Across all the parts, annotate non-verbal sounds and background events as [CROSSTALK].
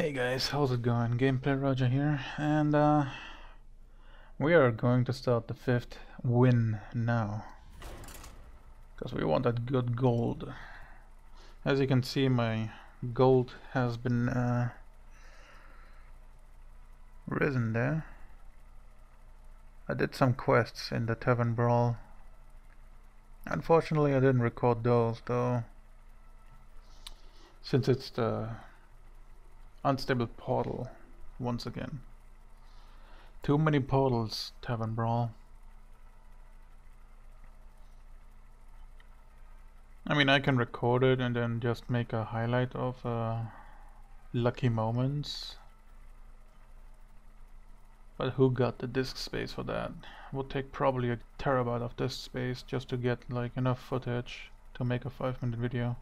Hey guys, how's it going? Gameplay Roger here, and uh, we are going to start the fifth win now. Because we want that good gold. As you can see, my gold has been uh, risen there. I did some quests in the Tavern Brawl. Unfortunately, I didn't record those though. Since it's the Unstable portal once again. Too many portals, Tavern Brawl. I mean, I can record it and then just make a highlight of uh, lucky moments. But who got the disk space for that? Would take probably a terabyte of disk space just to get like enough footage to make a 5 minute video.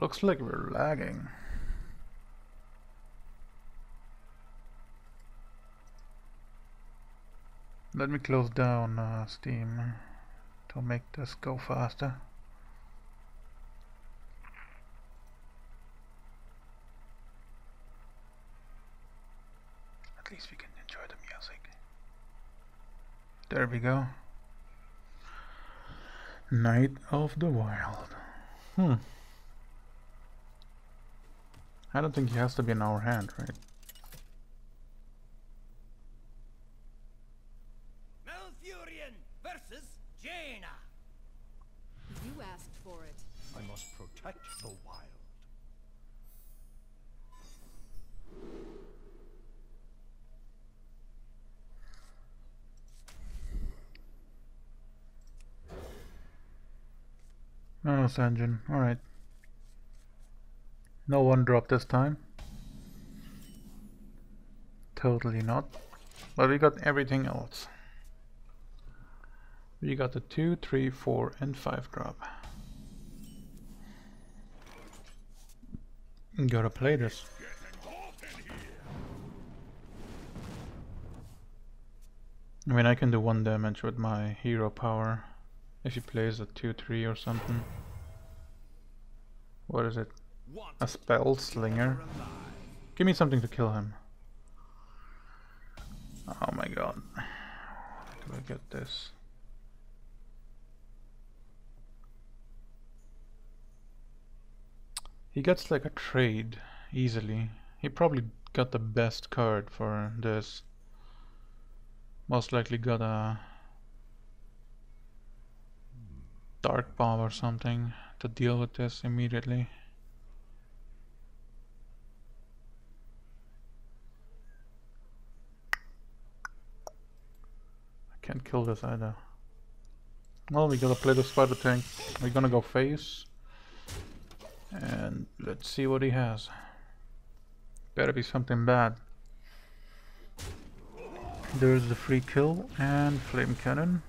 Looks like we're lagging. Let me close down uh, Steam to make this go faster. At least we can enjoy the music. There we go. Knight of the Wild. Hmm. I don't think he has to be in our hand, right? Malfurion versus Jaina. You asked for it. I must protect the wild. No, no, Sen'jin. Alright. No one drop this time. Totally not. But we got everything else. We got the 2, 3, 4 and 5 drop. Gotta play this. I mean I can do 1 damage with my hero power. If he plays a 2, 3 or something. What is it? A spell slinger. Give me something to kill him. Oh my god. How Do I get this? He gets like a trade easily. He probably got the best card for this. Most likely got a Darkbomb or something to deal with this immediately. Can't kill this either. Well, we gotta play the spider tank. We're gonna go face. And let's see what he has. Better be something bad. There's the free kill and flame cannon.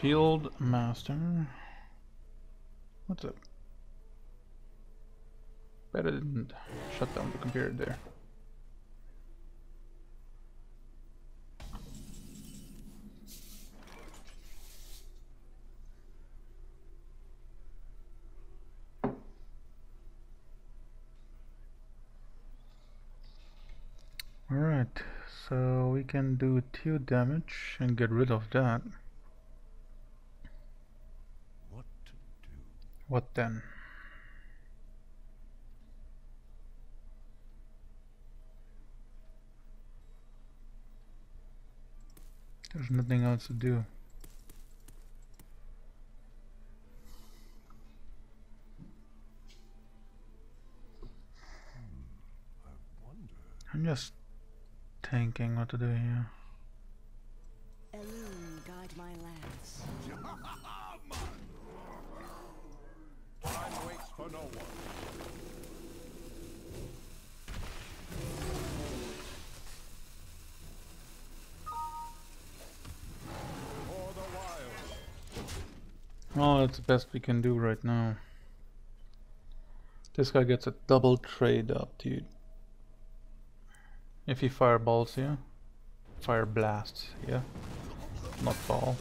Shieldmasta. What's up? Better didn't shut down the computer there. Alright, so we can do 2 damage and get rid of that. What then? There's nothing else to do. I'm just thinking what to do here. Oh, that's the best we can do right now. This guy gets a double trade up, dude. If he fireballs you. Fire blasts, yeah. Not fall.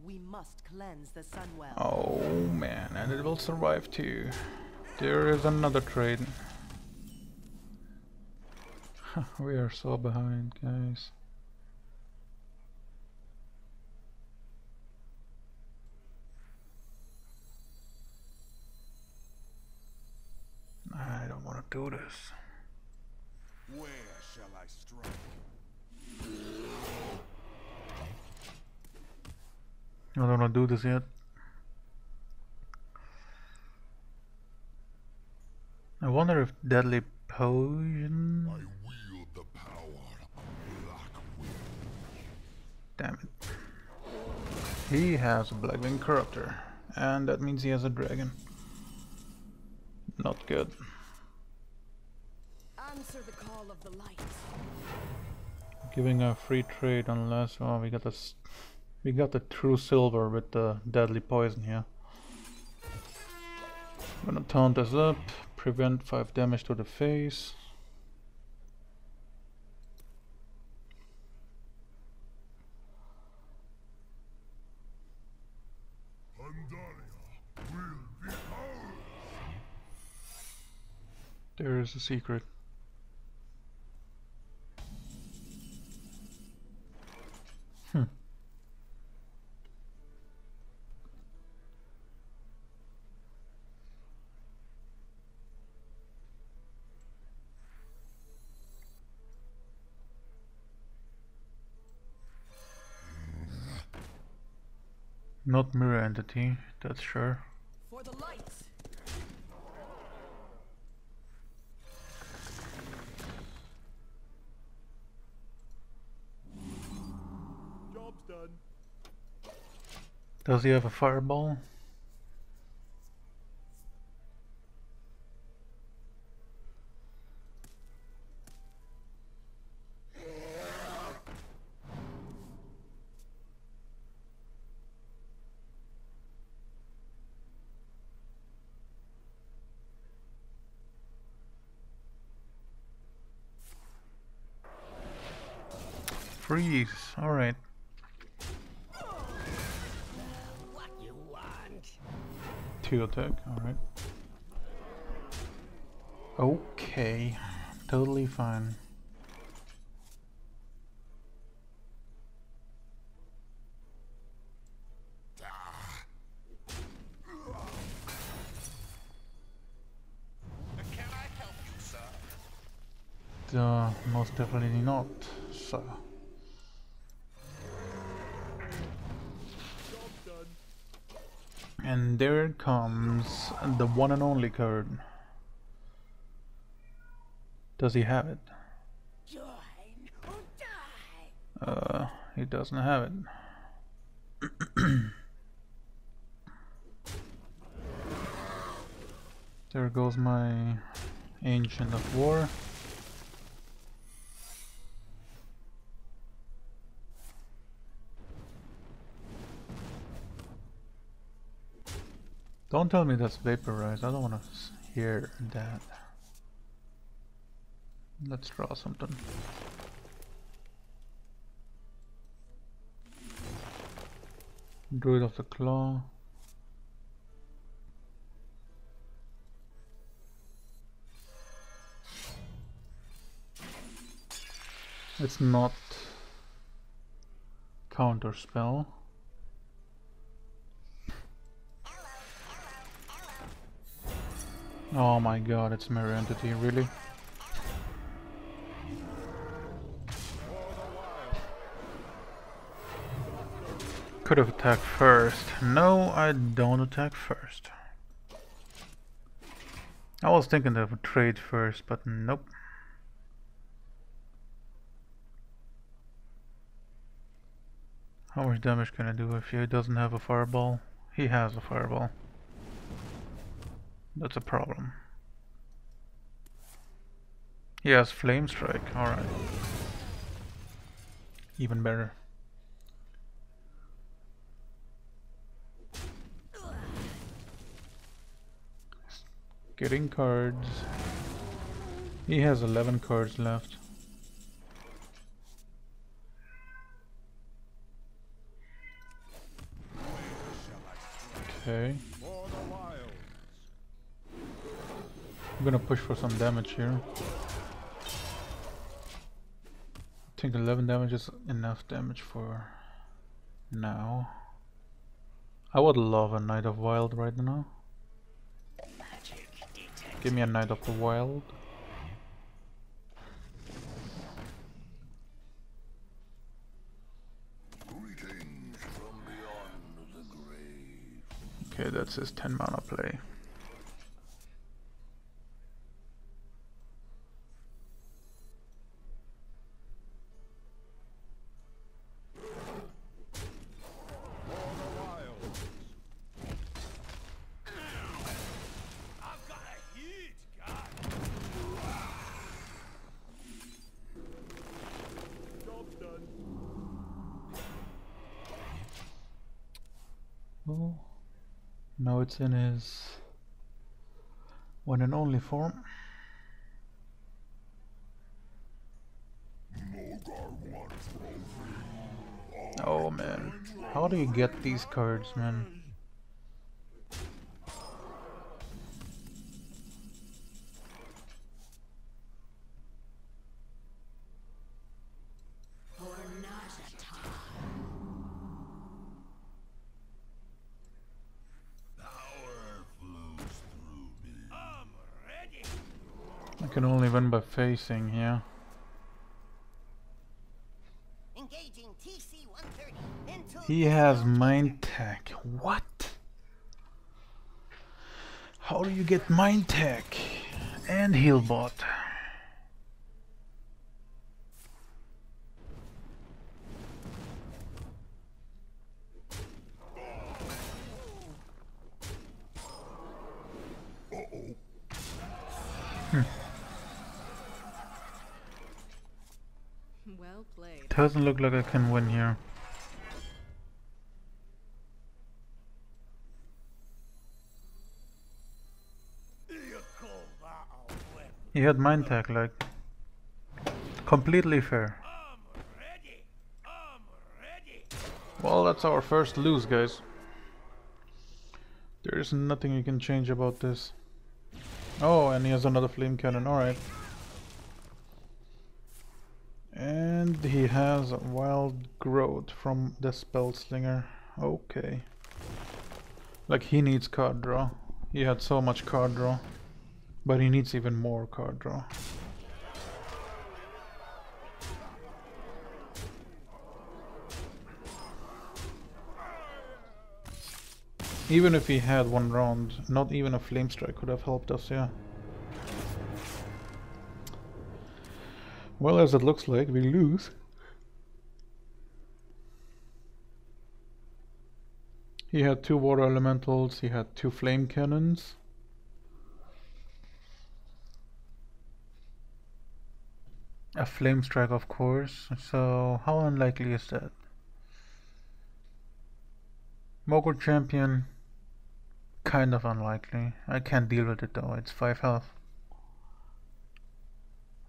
We must cleanse the Sunwell. Oh man, and it will survive too. There is another trade. [LAUGHS] we are so behind, guys. I don't do this. Where shall I strike? I don't want to do this yet. I wonder if deadly poison. I wield the power of Black Damn it. He has a Blackwing Corruptor, and that means he has a dragon. Not good. The light. Giving a free trade unless oh we got this we got the Truesilver with the deadly poison here. Gonna taunt this up, prevent 5 damage to the face. There is a secret. Not mirror entity, that's sure. For the light. Job's done. Does he have a fireball? Two attack, alright. Okay, totally fine. Can I help you, sir? Uh, most definitely not, so. And there comes the one and only card. Does he have it? Uh, he doesn't have it. [CLEARS THROAT] there goes my Ancient of War. Don't tell me that's vaporized. I don't want to hear that. Let's draw something. Druid of the Claw. It's not counter spell. Oh my god, it's mirror entity, really? Could have attacked first. No, I don't attack first. I was thinking of a trade first, but nope. How much damage can I do if he doesn't have a fireball? He has a fireball. That's a problem. Yes, flame strike. Alright. Even better. Getting cards. He has 11 cards left. Okay. Gonna push for some damage here. I think 11 damage is enough damage for now. I would love a Knight of Wild right now. Give me a Knight of the Wild. Greetings from beyond the grave. Okay, that's his 10 mana play. For the wilds. I've got a huge gun. Job's done. Well, now it's in his one and only form. Oh man, how do you get these cards, man? Can only win by facing here. Engaging TC-130 He has mind tech. What? How do you get mind tech and heal bot? Well played. Doesn't look like I can win here. He had mind tech, like completely fair. Well, that's our first lose, guys. There's nothing you can change about this. Oh, and he has another flame cannon, alright. And he has wild growth from the spell slinger. Okay. Like he needs card draw. He had so much card draw. But he needs even more card draw. Even if he had one round, not even a flame strike could have helped us, yeah. Well, as it looks like, we lose. He had two water elementals, he had two flame cannons. A flame strike, of course. So, how unlikely is that? Mogor's champion, kind of unlikely. I can't deal with it though, it's 5 health.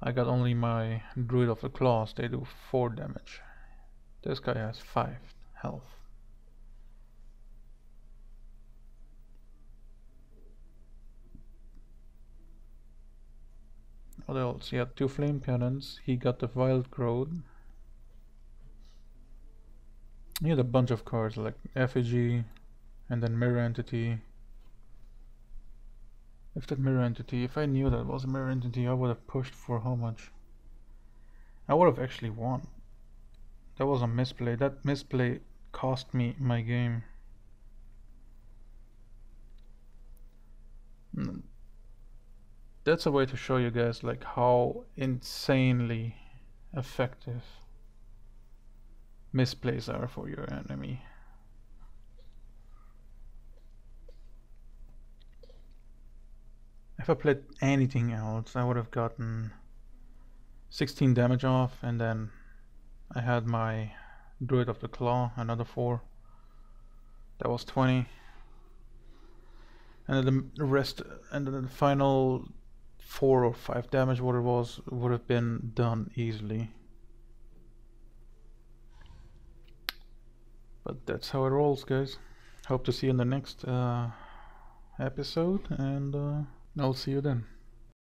I got only my Druid of the Claws, they do 4 damage. This guy has 5 health. What else? He had two flame cannons, he got the wild growth. He had a bunch of cards like effigy and then mirror entity. If that mirror entity, if I knew that was a mirror entity, I would have pushed for how much? I would have actually won. That was a misplay. That misplay cost me my game. Mm. That's a way to show you guys like how insanely effective misplays are for your enemy. If I played anything else, I would have gotten 16 damage off, and then I had my Druid of the Claw, another 4. That was 20. And then the rest, and then the final 4 or 5 damage, what it was, would have been done easily. But that's how it rolls, guys. hope to see you in the next uh, episode, and uh, I'll see you then.